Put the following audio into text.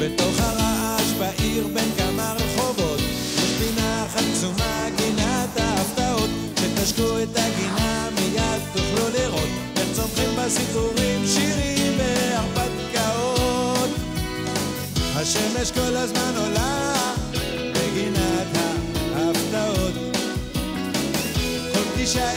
בתוך הרעש בעיר בין כמה רחובות. יש פינה אחת קסומה, גינת ההפתעות. שתשקו את הגינה מיד תוכלו לראות. איך צומחים בסיפורים שירים והרפתקאות. השמש כל הזמן עולה בגינת ההפתעות. כל פגישה